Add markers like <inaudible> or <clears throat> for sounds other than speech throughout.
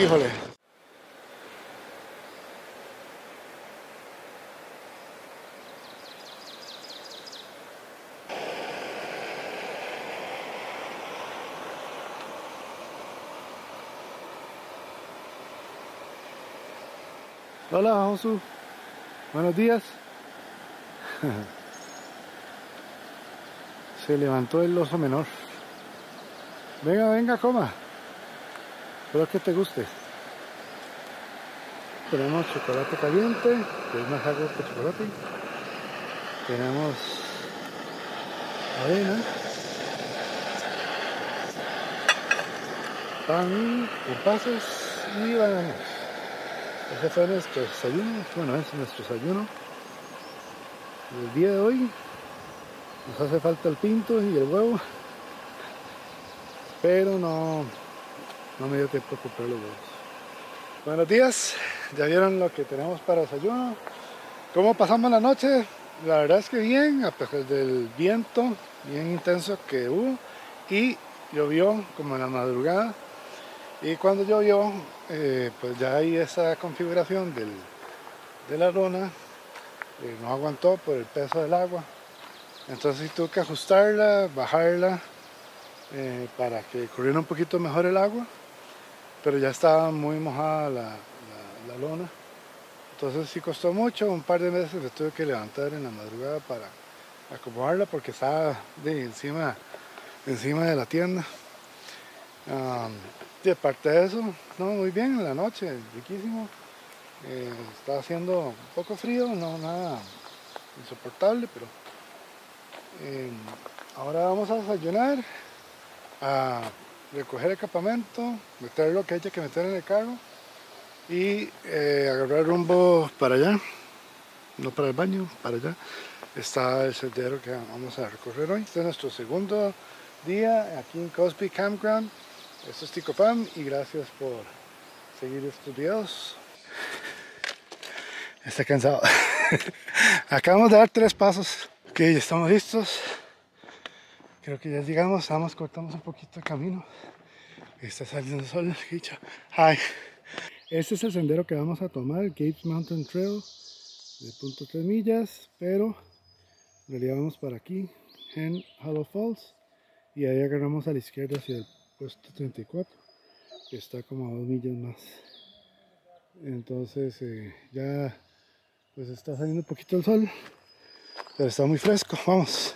Híjole. Hola, Josu. Buenos días. Se levantó el oso menor. Venga, venga, coma. Espero que te guste. Tenemos chocolate caliente, que es más agua que chocolate. Tenemos avena. Pan con pasas y bananas. Ese fue nuestro desayuno. Bueno, es nuestro desayuno. El día de hoy nos hace falta el pinto y el huevo. <laughs> Pero no, no me dio tiempo a comprar los huevos. Buenos días, ya vieron lo que tenemos para desayuno. ¿Cómo pasamos la noche? La verdad es que bien, a pesar del viento bien intenso que hubo y llovió como en la madrugada. Y cuando llovió, eh, pues ya hay esa configuración del, de la lona, eh, no aguantó por el peso del agua. Entonces tuve que ajustarla, bajarla eh, para que corriera un poquito mejor el agua, pero ya estaba muy mojada la, la, lona. Entonces sí costó mucho, un par de veces me tuve que levantar en la madrugada para acomodarla porque estaba de encima, encima de la tienda. Y aparte de eso, no, muy bien en la noche, riquísimo. Eh, está haciendo un poco frío, no nada insoportable, pero eh, ahora vamos a desayunar, a recoger el campamento, meter lo que haya que meter en el carro y eh, agarrar rumbo para allá, no para el baño, para allá. Está el sendero que vamos a recorrer hoy. Este es nuestro segundo día aquí en Cosby Campground. Esto es Tico Pam y gracias por seguir estos videos. Está cansado. <laughs> Acabamos de dar tres pasos. Ok, estamos listos. Creo que ya llegamos. Vamos, cortamos un poquito el camino. Está saliendo el sol. <laughs> Hi. Este es el sendero que vamos a tomar, el Gates Mountain Trail de punto .3 millas, pero en realidad vamos para aquí, en Hollow Falls, y ahí agarramos a la izquierda hacia el puesto 34 que está como a dos millas más entonces eh, ya pues está saliendo un poquito el sol pero está muy fresco vamos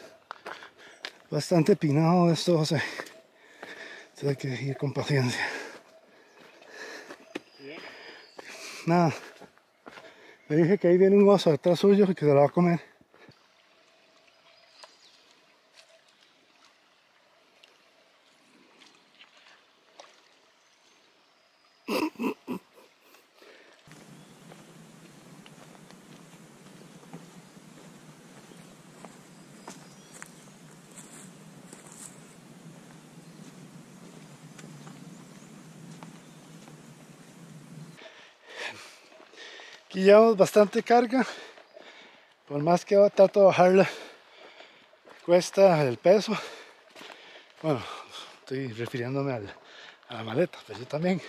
bastante pinado esto José. Entonces hay que ir con paciencia. Nada. Le dije que ahí viene un oso detrás suyo y que se lo va a comer llevamos bastante carga, por más que trato de bajarla, cuesta el peso. Bueno, estoy refiriéndome a la maleta, pero yo también.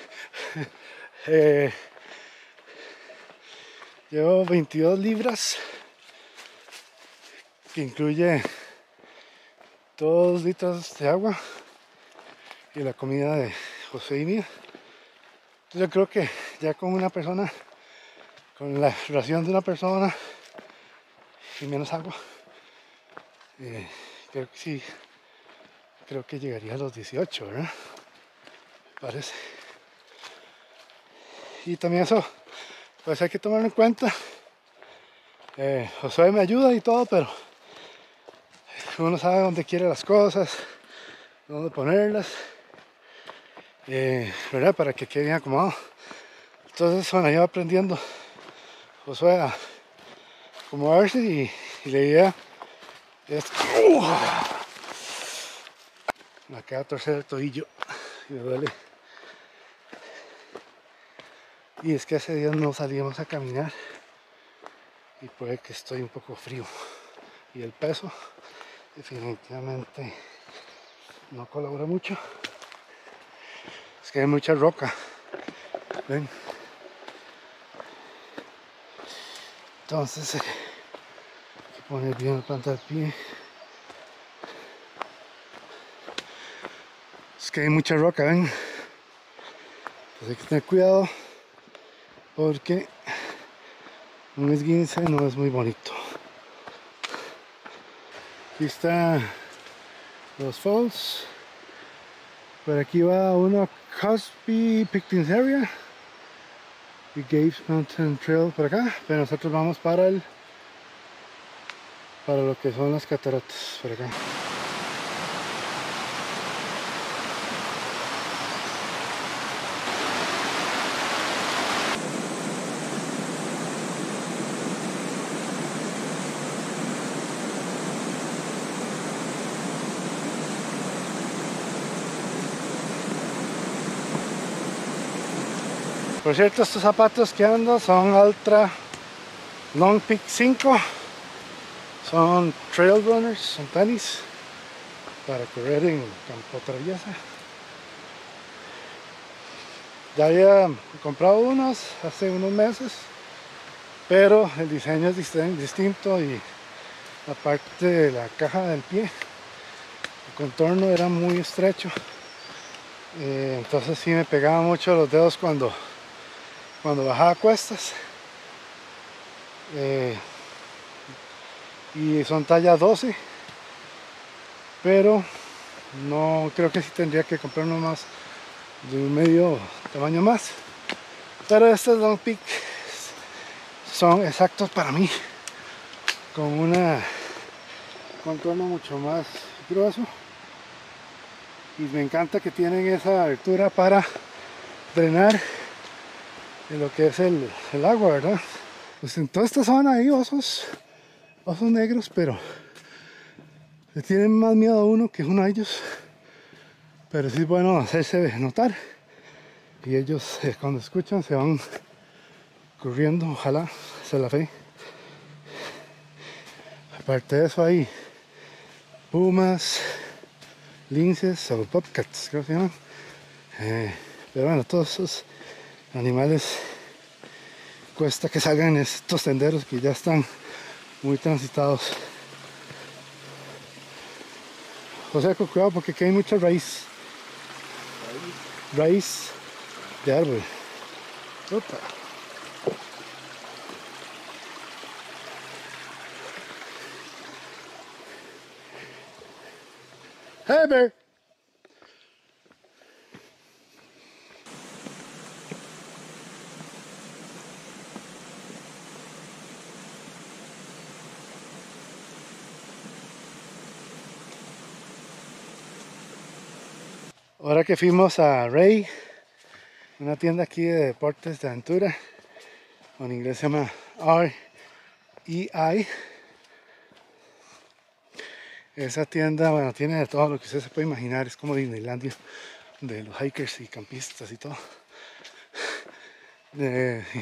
<laughs> eh, llevo 22 libras, que incluye 2 litros de agua y la comida de José y mía. Yo creo que ya con una persona con la ración de una persona y menos agua, eh, creo que sí, creo que llegaría a los 18, ¿verdad? Me parece. Y también eso, pues hay que tomarlo en cuenta. Eh, Josué me ayuda y todo, pero uno sabe dónde quiere las cosas, dónde ponerlas, eh, ¿verdad? Para que quede bien acomodado. Entonces, bueno, yo aprendiendo Josué a acomodarse y, y la idea es uh, me acaba de torcer el tobillo y me duele. Y es que hace días no salíamos a caminar y puede que estoy un poco frío. Y el peso definitivamente no colabora mucho. Es que hay mucha roca. Ven entonces eh, hay que poner bien la planta del pie. Es que hay mucha roca ven pues hay que tener cuidado porque un esguince no es muy bonito. Aquí está los falls. Por aquí va uno Cosby Pictins Area y Gaves Mountain Trail por acá pero nosotros vamos para el para lo que son las cataratas por acá Por cierto, estos zapatos que ando son Ultra Long Peak 5. Son trail runners, son tenis para correr en campo traviesa. Ya había comprado unos hace unos meses, pero el diseño es distinto y aparte de la caja del pie, el contorno era muy estrecho. Eh, entonces sí me pegaba mucho los dedos cuando cuando bajaba cuestas. Eh, y son talla 12 pero no creo que sí tendría que comprar uno más de un medio tamaño más. Pero estos long peak son exactos para mí. Con una contorno mucho más grueso. Y me encanta que tienen esa altura para drenar en lo que es el, agua, ¿verdad? Pues en toda esta zona hay osos, osos negros, pero le tienen más miedo a uno que uno a ellos. Pero sí es bueno hacerse notar. Y ellos eh, cuando escuchan se van corriendo, ojalá, se la fe. Aparte de eso hay pumas, linces o bobcats, creo que se llaman. Eh, pero bueno, todos esos animales cuesta que salgan estos senderos que ya están muy transitados. O sea con cuidado porque aquí hay mucha raíz. Raíz de árbol. Opa. Hey bear Ahora que fuimos a Ray, una tienda aquí de deportes de aventura, en inglés se llama R.E.I. Esa tienda, bueno, tiene de todo lo que usted se puede imaginar, es como Disneylandia, de los hikers y campistas y todo.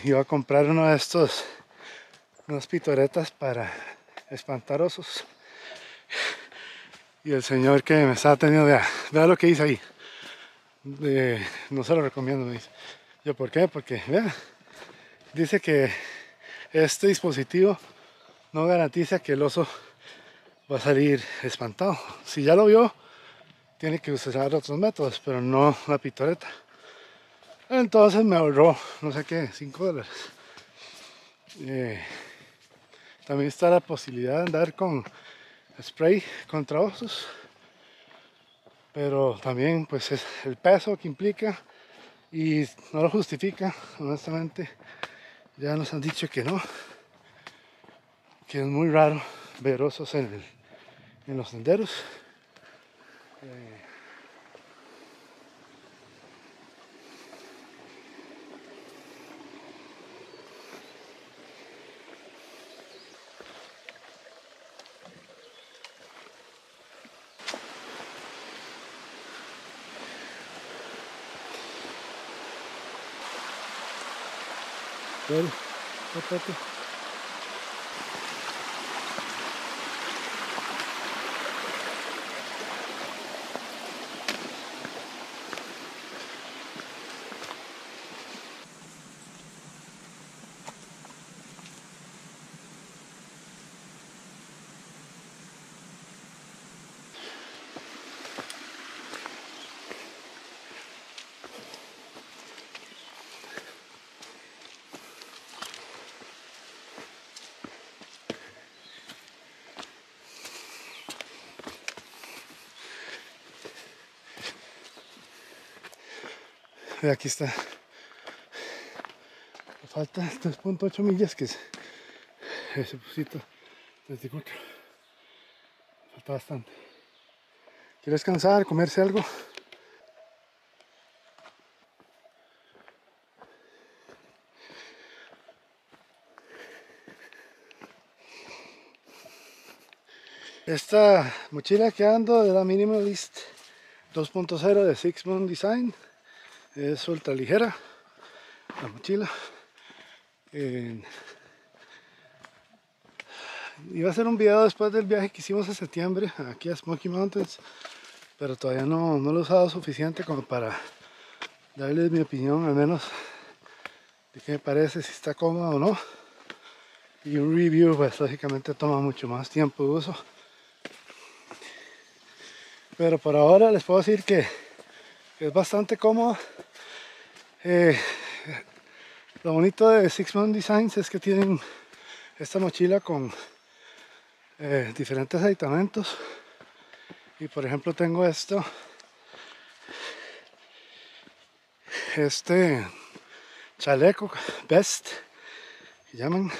iba a comprar uno de estos, unas pitoretas para espantar osos. Y el señor que me estaba teniendo, vea, vea lo que hice ahí no se lo recomiendo, me dice. Yo, ¿por qué? Porque, vea, dice que este dispositivo no garantiza que el oso va a salir espantado. Si ya lo vio, tiene que usar otros métodos, pero no la pitoreta. Entonces me ahorró, no sé qué, 5 dólares. Eh, también está la posibilidad de andar con spray contra osos pero también pues es el peso que implica y no lo justifica, honestamente. Ya nos han dicho que no, que es muy raro ver osos en, en los senderos. Eh, Ver, Y aquí está. Falta 3.8 millas que es ese pusito 34. Falta bastante. Quiero descansar, comerse algo. Esta mochila que ando de la Minimalist 2.0 de Six Moon Design es ultra ligera la mochila. Iba a hacer un video después del viaje que hicimos en septiembre aquí a Smoky Mountains pero todavía no, no lo he usado suficiente como para darles mi opinión al menos de qué me parece, si está cómodo o no. Y un review pues lógicamente toma mucho más tiempo de uso. Pero por ahora les puedo decir que, es bastante cómodo eh, lo bonito de Six Moon Designs es que tienen esta mochila con eh, diferentes aditamentos. Y por ejemplo tengo esto. Este chaleco best que llaman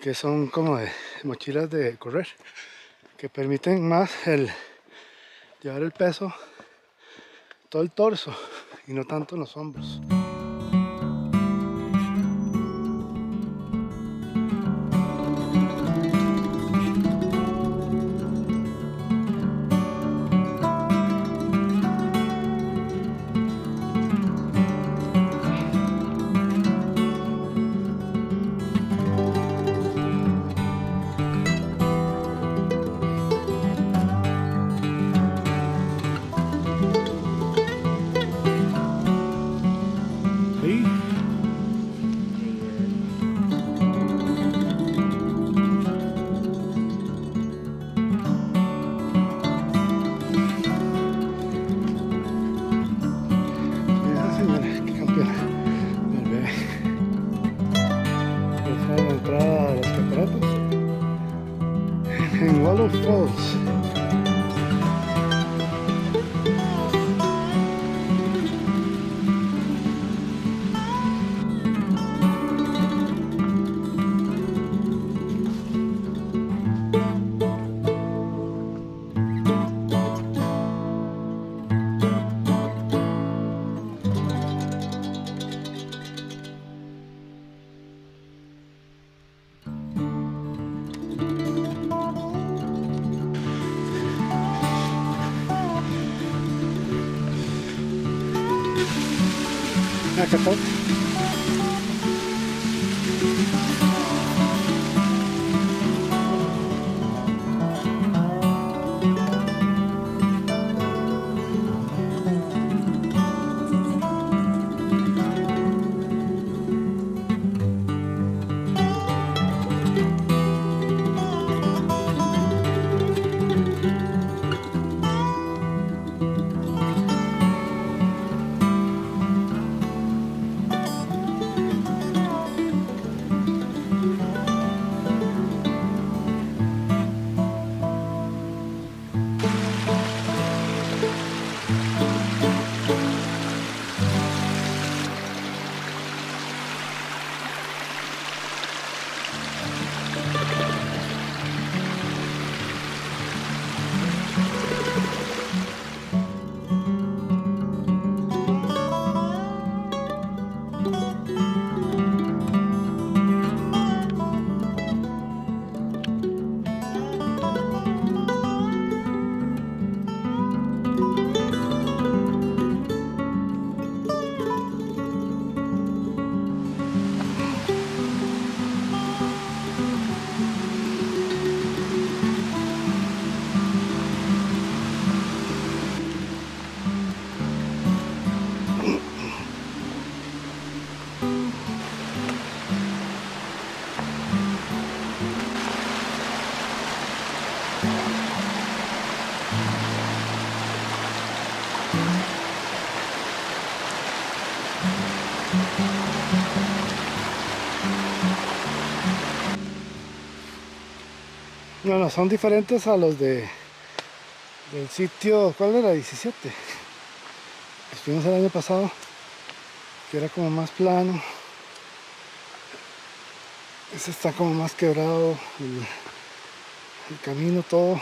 que son como de mochilas de correr que permiten más el llevar el peso todo el torso y no tanto en los hombros. Daqui a pouco. No, son diferentes a los de del sitio, ¿cuál era? 17. Estuvimos el año pasado, que era como más plano. Este está como más quebrado, el camino todo.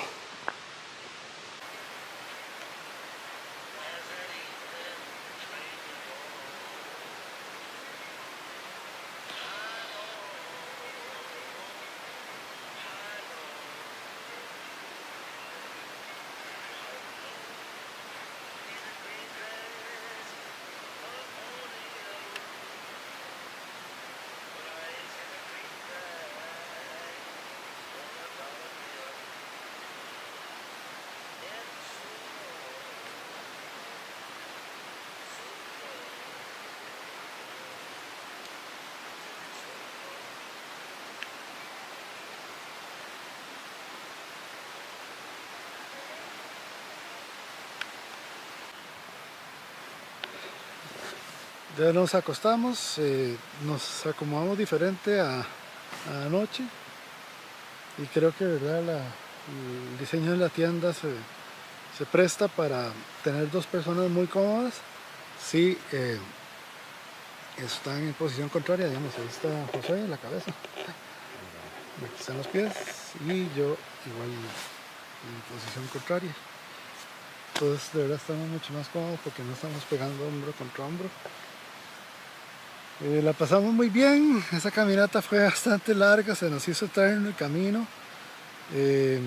Ya nos acostamos, eh, nos acomodamos diferente a, anoche y creo que ¿verdad? El diseño de la tienda se, se, presta para tener dos personas muy cómodas si eh, están en posición contraria, digamos, ahí está José en la cabeza, aquí están los pies y yo igual en posición contraria. Entonces de verdad estamos mucho más cómodos porque no estamos pegando hombro contra hombro. Eh, la pasamos muy bien, esa caminata fue bastante larga, se nos hizo eterno el camino. Eh,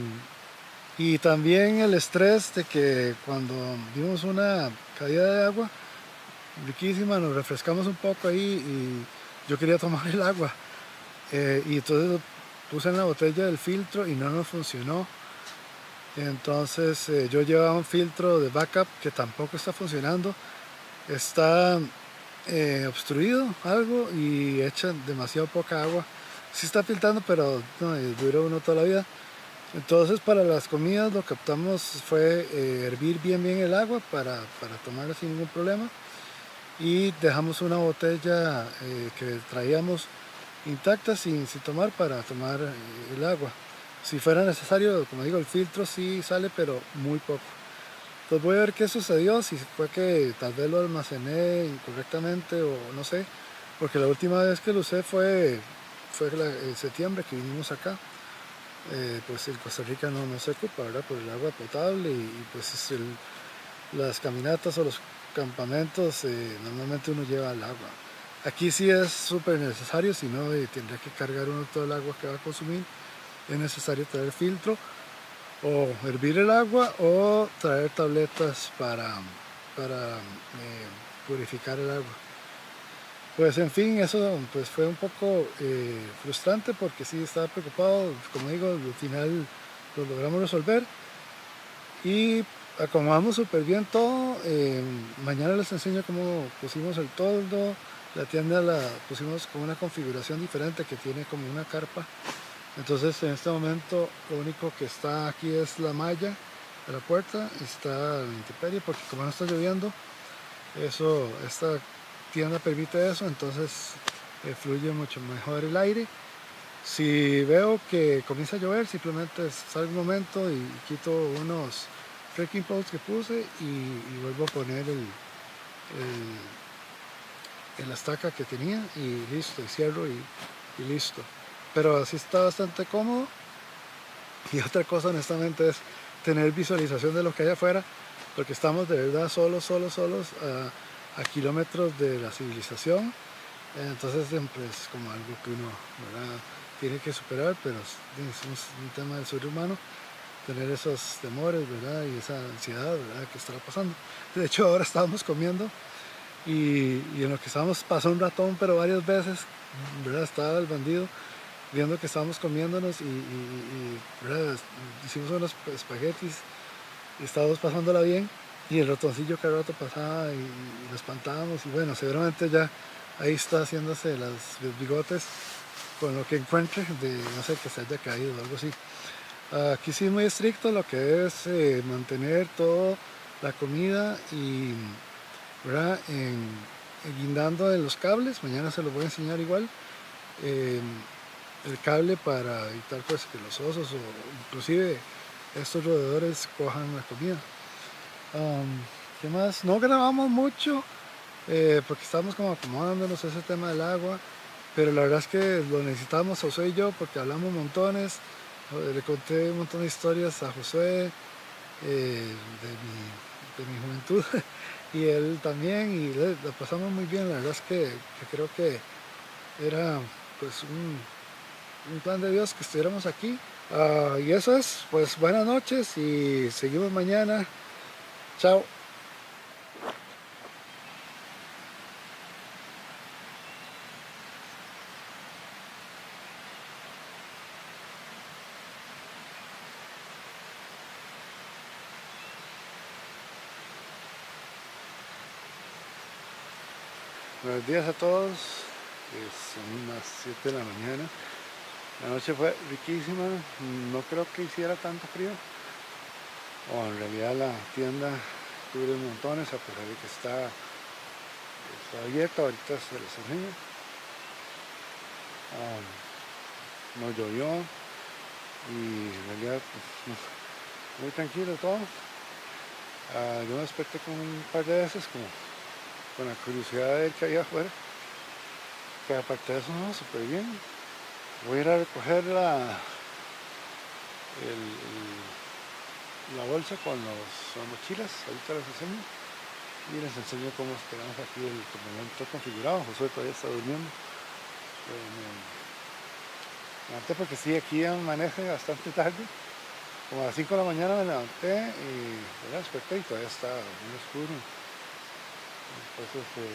y también el estrés de que cuando vimos una caída de agua riquísima, nos refrescamos un poco ahí y yo quería tomar el agua. Eh, y entonces puse en la botella del filtro y no nos funcionó. Entonces yo llevaba un filtro de backup que tampoco está funcionando. Está eh, obstruido algo y echa demasiado poca agua. Sí está filtrando, pero no, dura uno toda la vida. Entonces para las comidas lo que optamos fue eh, hervir bien bien el agua para, para tomarla sin ningún problema. Y dejamos una botella eh, que traíamos intacta sin, sin tomar para tomar eh, el agua. Si fuera necesario, como digo, el filtro sí sale, pero muy poco. Entonces voy a ver qué sucedió, si fue que tal vez lo almacené incorrectamente o no sé, porque la última vez que lo usé fue, fue en septiembre que vinimos acá. Eh, pues en Costa Rica no, no se ocupa, ¿verdad? Por el agua potable y, y pues el, las caminatas o los campamentos eh, normalmente uno lleva el agua. Aquí sí es súper necesario, si no eh, tendría que cargar uno todo el agua que va a consumir. Es necesario traer filtro o hervir el agua o traer tabletas para, para eh, purificar el agua. Pues en fin, eso pues fue un poco eh, frustrante porque sí estaba preocupado, como digo, al final lo logramos resolver y acomodamos súper bien todo. Eh, mañana les enseño cómo pusimos el toldo, la tienda la pusimos con una configuración diferente que tiene como una carpa entonces en este momento lo único que está aquí es la malla de la puerta, está la intemperie porque como no está lloviendo, eso, esta tienda permite eso, entonces eh, fluye mucho mejor el aire. Si veo que comienza a llover, simplemente salgo un momento y quito unos trekking poles que puse y, vuelvo a poner el, el, la estaca que tenía y listo, y cierro y listo pero así está bastante cómodo. Y otra cosa honestamente es tener visualización de lo que hay afuera, porque estamos de verdad solos, solos, solos a, a kilómetros de la civilización. Entonces siempre es como algo que uno tiene que superar, pero es un, tema del ser humano, tener esos temores ¿verdad? y esa ansiedad ¿verdad? que estará pasando. De hecho ahora estábamos comiendo y, y en lo que estábamos pasó un ratón, pero varias veces ¿verdad? estaba el bandido viendo que estábamos comiéndonos y, hicimos unos espaguetis y estábamos pasándola bien. Y el ratoncillo cada rato pasaba y, y lo espantábamos y bueno, seguramente ya ahí está haciéndose los bigotes con lo que encuentre de no sé que se haya caído o algo así. Aquí sí muy estricto lo que es eh, mantener toda la comida y guindando en los cables, mañana se los voy a enseñar igual. Eh, el cable para evitar pues que los osos o inclusive estos roedores cojan la comida. ¿Qué más? No grabamos mucho eh, porque estábamos como acomodándonos a ese tema del agua, pero la verdad es que lo necesitamos José y yo porque hablamos montones. Le conté un montón de historias a José eh, de, mi, juventud <laughs> y él también y lo pasamos muy bien. La verdad es que, creo que era pues un, un plan de Dios que estuviéramos aquí. Ah, y eso es, pues buenas noches y seguimos mañana. Chao. Buenos días a todos, son las 7 de la mañana. La noche fue riquísima, no creo que hiciera tanto frío. O en realidad la tienda cubre montones a pesar de que está, abierta, ahorita se les enseña. no llovió y en realidad pues, muy tranquilo todo. Ah, yo me desperté con un par de veces como con la curiosidad de que hay afuera. Que aparte de eso, no, súper bien. Voy a ir a recoger la, la bolsa con los, las mochilas, ahorita les enseño. Y les enseño cómo tenemos aquí el campamento configurado. José todavía está durmiendo. me levanté porque sí, aquí maneje bastante tarde. Como a las 5 de la mañana me levanté y me desperté y todavía está muy oscuro. Entonces, eh,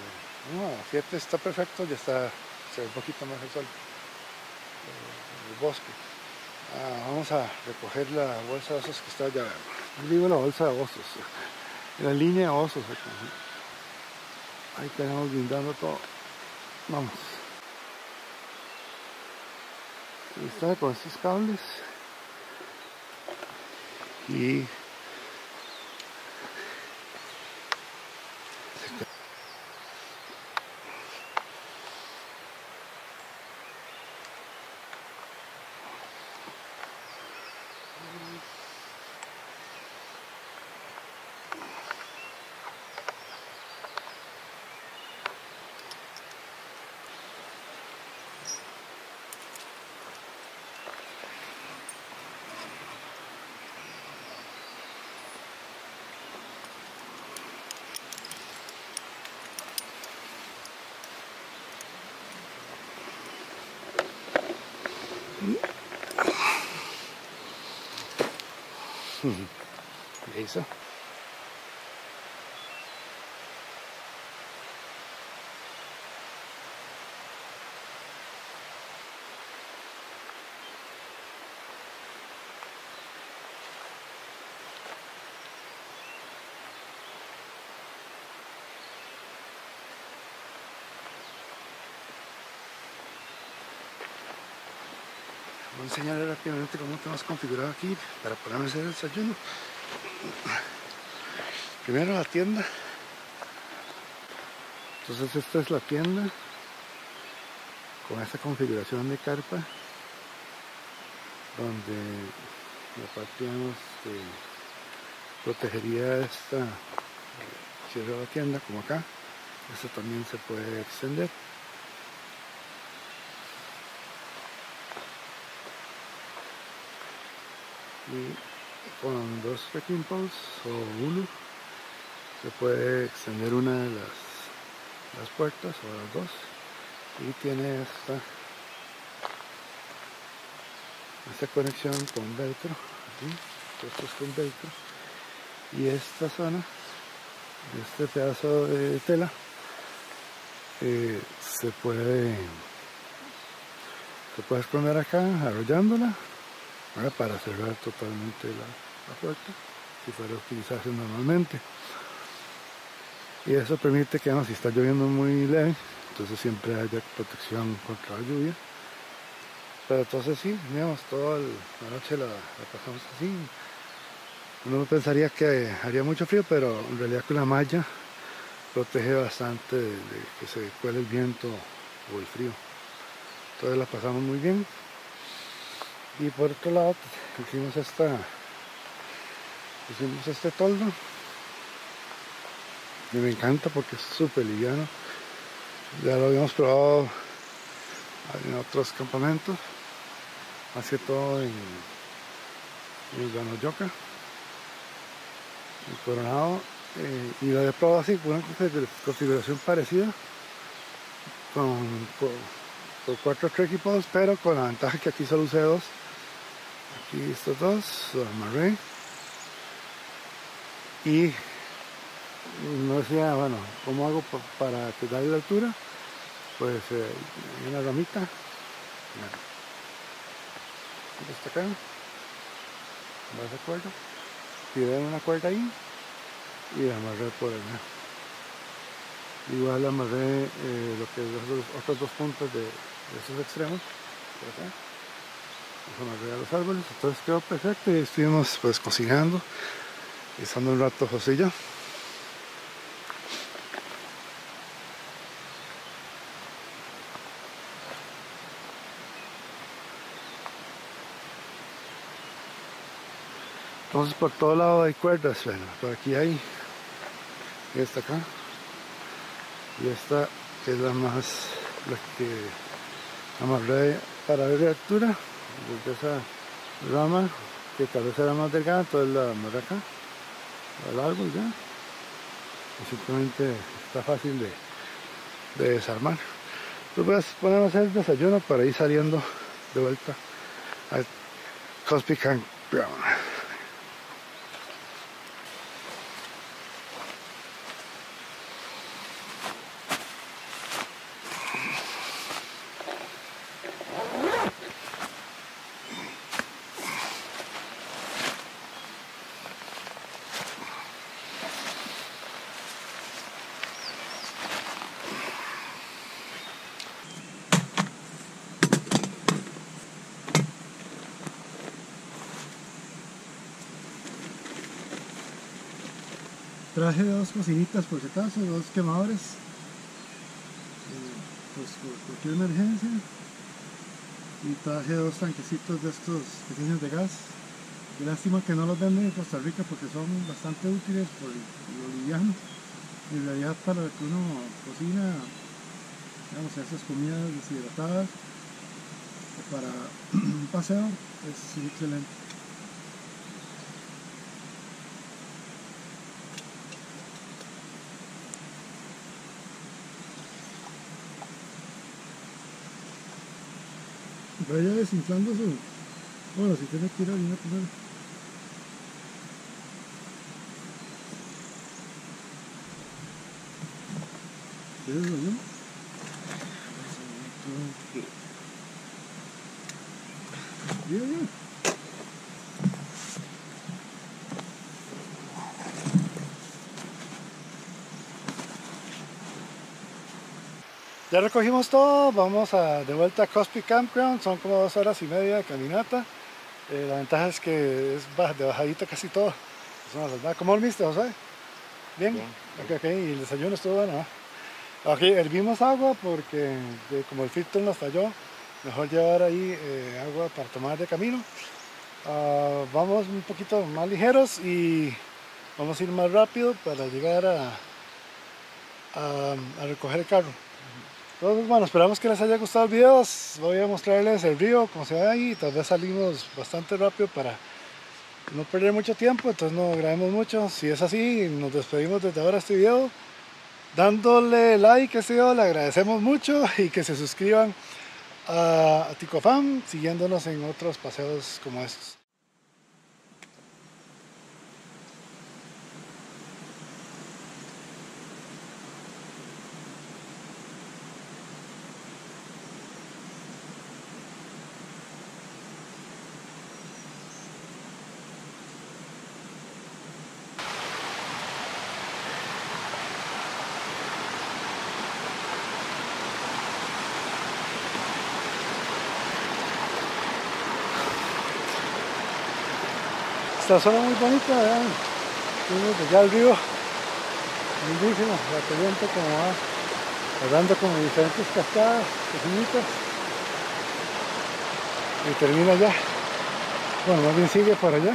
no, 7 está perfecto, ya está, se ve un poquito más el sol, eh, bosque. Ah, vamos a recoger la bolsa de osos que está allá. Digo la bolsa de osos, <laughs> la línea de osos. Ahí tenemos brindando todo. Vamos. Ahí está con estos cables. Y Eso. Voy a enseñarles rápidamente cómo tenemos configurado aquí para poder hacer el desayuno. Primero la tienda. Entonces esta es la tienda con esta configuración de carpa donde la parte de protegería esta cierre la tienda como acá. Esto también se puede extender. Y con dos wrecking poles o uno se puede extender una de las, las puertas o las dos. Y tiene esta esta conexión con velcro aquí, esto es con velcro. Y esta zona este pedazo de tela eh, se puede se puede esconder acá arrollándola para cerrar totalmente la, puerta si fuera a utilizarse normalmente. Y eso permite que si está lloviendo muy leve entonces siempre haya protección contra la lluvia. Pero entonces sí, digamos, toda la noche la, pasamos así. Uno pensaría que haría mucho frío pero en realidad con la malla protege bastante de, de que se cuele el viento o el frío. Entonces la pasamos muy bien y por otro lado pues, hicimos esta hicimos este toldo. Y me encanta porque es súper liviano. Ya lo habíamos probado en otros campamentos, más que todo en, en Ganoyoca, en Coronado, eh, y lo he probado así con una configuración parecida. Con, con, cuatro equipos, pero con la ventaja que aquí solo usé dos. Aquí estos dos, los amarré. Y no decía, bueno, ¿cómo hago para que darle la altura? Pues eh, una ramita. Está acá. ¿No se acuerdo? Tiré una cuerda ahí y la amarré por allá. Igual amarré eh, lo que es los otros dos puntos de, de esos extremos. Por acá. A los árboles. Entonces quedó perfecto y estuvimos pues cocinando. Y estando un rato Josillo. Entonces por todo lado hay cuerdas, bueno, por aquí hay esta acá y esta es la más la que amarré para ver la altura desde esa rama que tal vez era más delgada, entonces la amarré acá al árbol ya. Y simplemente está fácil de, de desarmar. Entonces voy a poner a hacer el desayuno para ir saliendo de vuelta al Cosby Campground traje dos cocinitas por si acaso, dos quemadores. Eh, pues por cualquier emergencia. Y traje dos tanquecitos de estos pequeños de gas. Lástima que no los venden en Costa Rica porque son bastante útiles por lo liviano. En realidad para que uno cocina digamos esas comidas deshidratadas para <clears throat> un paseo es excelente vaya desinflando su... Bueno, si tiene que ir a harina primero. ¿Quieres mismo? Bien, bien. Ya recogimos todo, vamos a, de vuelta a Cosby Campground, son como dos horas y media de caminata. Eh, la ventaja es que es de bajadita casi todo. ¿Cómo dormiste, José? ¿Bien? Bien, y el desayuno estuvo bueno. Aquí hervimos agua porque como el filtro nos falló, mejor llevar ahí eh, agua para tomar de camino. Ah, vamos un poquito más ligeros y vamos a ir más rápido para llegar a, a recoger el carro. Entonces, bueno, esperamos que les haya gustado el video. Voy a mostrarles el río, como se ve ahí. Tal vez salimos bastante rápido para no perder mucho tiempo, entonces no grabemos mucho. Si es así, nos despedimos desde ahora este video. Dándole like a este video, le agradecemos mucho y que se suscriban a, a Ticofam, siguiéndonos en otros paseos como estos. Esta zona muy bonita, vean. Pues ya el río lindísimo la corriente como va hablando como diferentes cascadas, pequeñitas. Y termina allá. Bueno, más bien sigue por allá.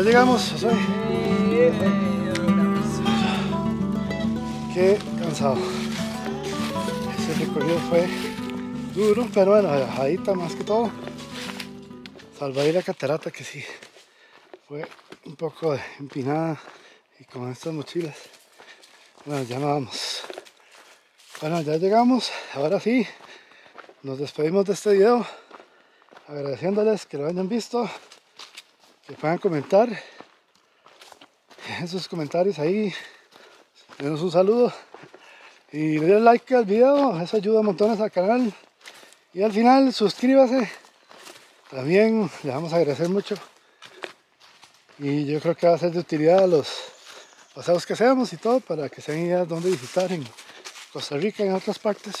Ya llegamos, Josué. Qué cansado. Ese recorrido fue duro, pero bueno, bajadita más que todo. Salva ahí la catarata que sí fue un poco empinada y con estas mochilas. Bueno, ya no vamos. Bueno, ya llegamos. Ahora sí, nos despedimos de este video. Agradeciéndoles que lo hayan visto. Que puedan comentar. En sus comentarios ahí. Denos un saludo. Y denle like al video. Eso ayuda montones al canal. Y al final, suscríbase. También le vamos a agradecer mucho. Y yo creo que va a ser de utilidad a los pasados que hacemos y todo para que se vean dónde visitar en Costa Rica y en otras partes.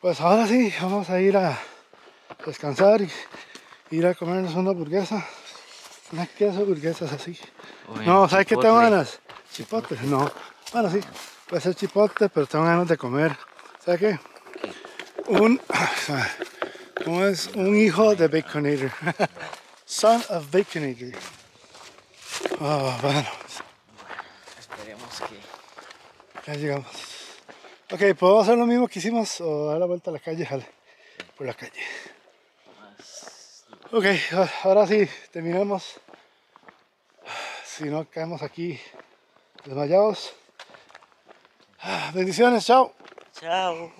Pues ahora sí, vamos a ir a descansar y ir a comernos una hamburguesa. Una queso hamburguesas así. no, ¿sabes qué tengo ganas? Chipotes, no. Bueno, sí, puede ser chipote, pero tengo ganas de comer. ¿Sabes qué? Un. <sighs> ¿Cómo es? Un hijo de Baconator. <laughs> Son of Baconator. Oh, bueno. Esperemos que. Ya llegamos. Ok, ¿podemos hacer lo mismo que hicimos o dar la vuelta a la calle? Jale, por la calle. Ok, ahora sí, terminamos. Si no caemos aquí desmayados. Bendiciones, chao. Chao.